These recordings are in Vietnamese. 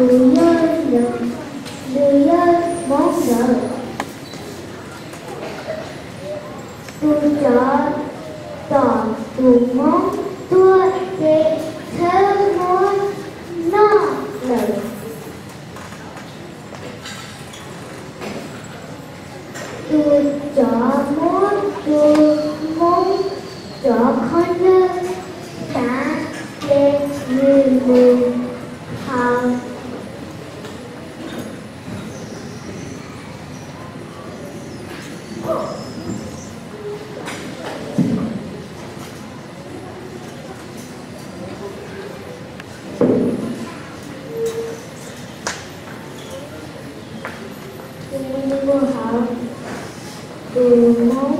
Amém. you have to máu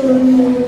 todo mundo.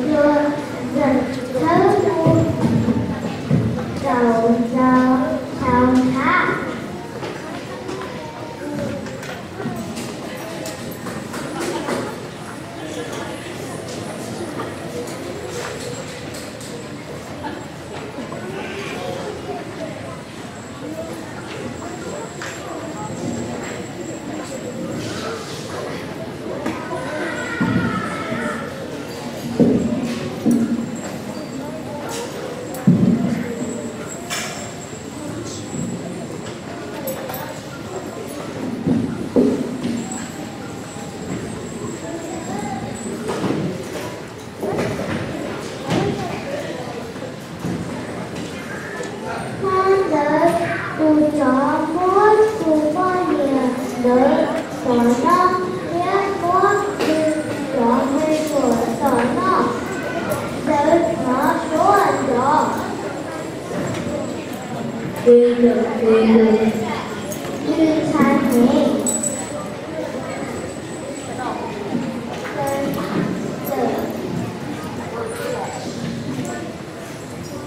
được về người. Như xa thế.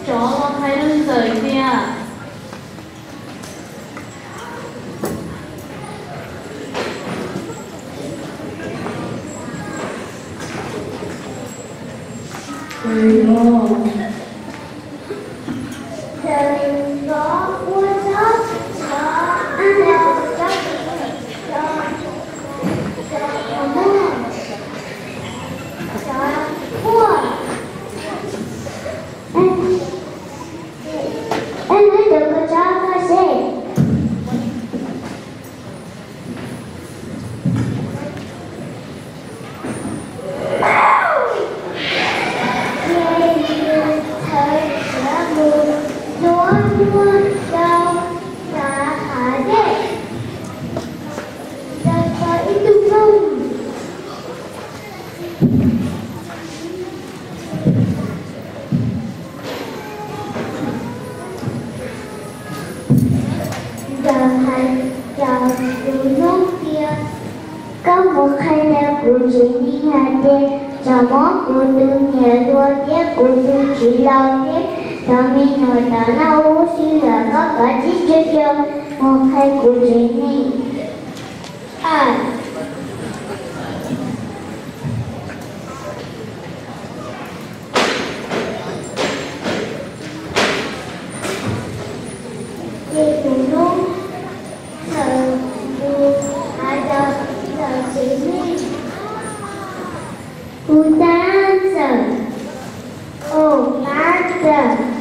Chó con thấy lưng rời kia. Thank you. 군중이한테 저머 고등에도 예 고등 길러게 저민을 떠나 오시다가 같이 즐겨 목할 고생이 dancer. Oh, master.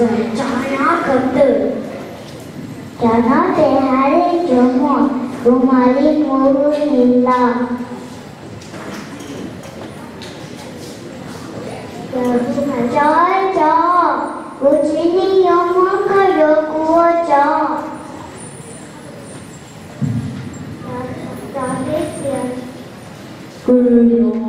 rồi cho nó cấm tử cho nó về hái lên chỗ mòn cùng mà đi mua vui nhìn lòng Giờ cô mà cho ấy cho Cô chỉ đi vô món có được của cho Cho biết gì 그래요.